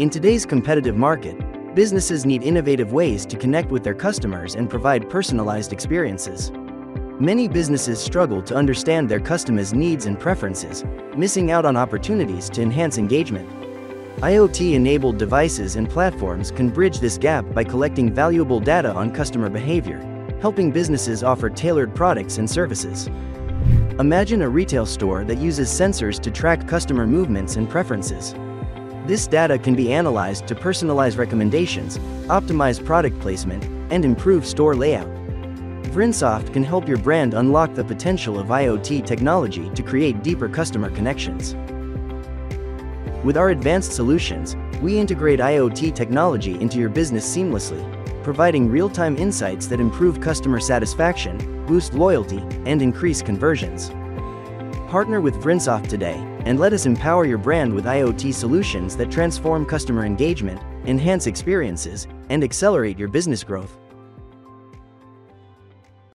In today's competitive market, businesses need innovative ways to connect with their customers and provide personalized experiences. Many businesses struggle to understand their customers' needs and preferences, missing out on opportunities to enhance engagement. IoT enabled devices and platforms can bridge this gap by collecting valuable data on customer behavior, helping businesses offer tailored products and services. Imagine a retail store that uses sensors to track customer movements and preferences. This data can be analyzed to personalize recommendations, optimize product placement, and improve store layout. Vrinsoft can help your brand unlock the potential of IoT technology to create deeper customer connections. With our advanced solutions, we integrate IoT technology into your business seamlessly, providing real-time insights that improve customer satisfaction, boost loyalty, and increase conversions. Partner with Vrinsoft today, and let us empower your brand with IoT solutions that transform customer engagement, enhance experiences, and accelerate your business growth.